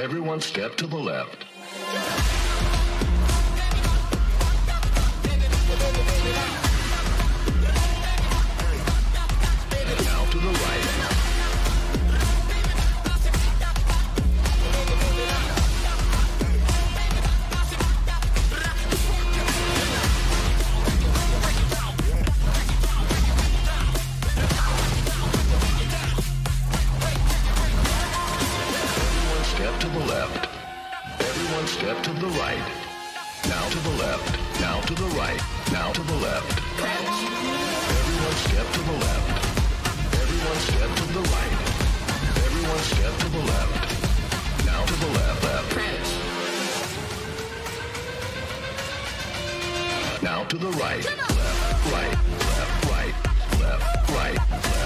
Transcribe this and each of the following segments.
Everyone step to the left. To the left. Everyone step to the right. Now to the left. Now to the right. Now to the left. Everyone step to the left. Everyone step to the right. Everyone step to the left. Now to the left. Left. Now to the right. Left. Right. Left. Right. Left. Right. Left.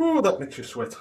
Ooh, that makes you sweat.